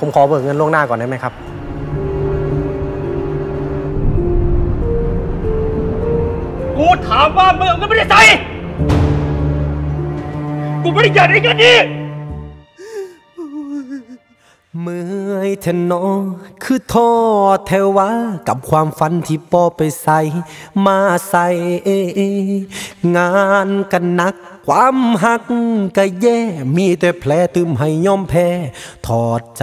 ผมขอเบิกเงินล่วงหน้าก่อนได้ไหมครับ กูถามว่ามึงเอาเงินไม่ได้ใส่ กูไม่ได้อยากได้เงินนี้ เมื่อยเทนอคือทอแทวากับความฝันที่ปอไปใส่ มาใส่ งานกันนัก ความหักก็แย่ มีแต่แผลตึมให้ยอมแพ้ ถอดใจ